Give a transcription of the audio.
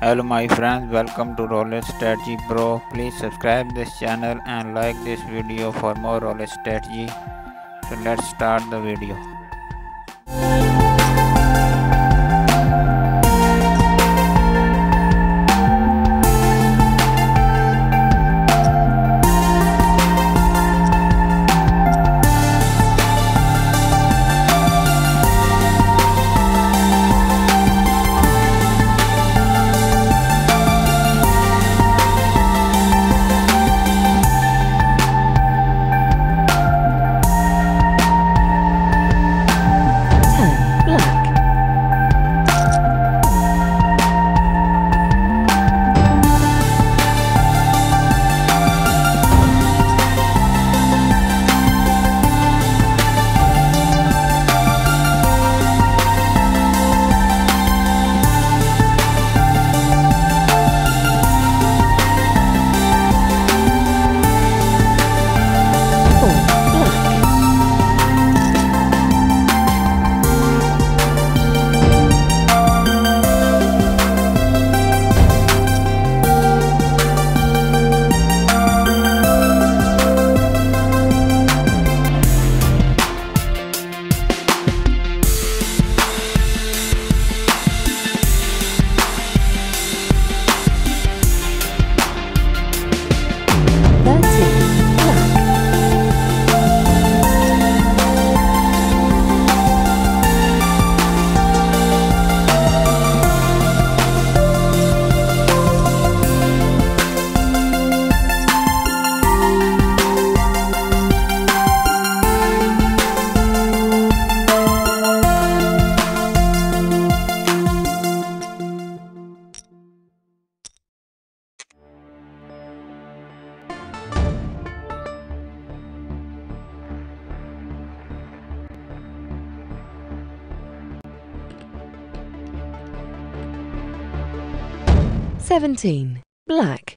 hello my friends. Welcome to roulette strategy pro please subscribe this channel and like this video for more roulette strategy. So let's start the video 17. Black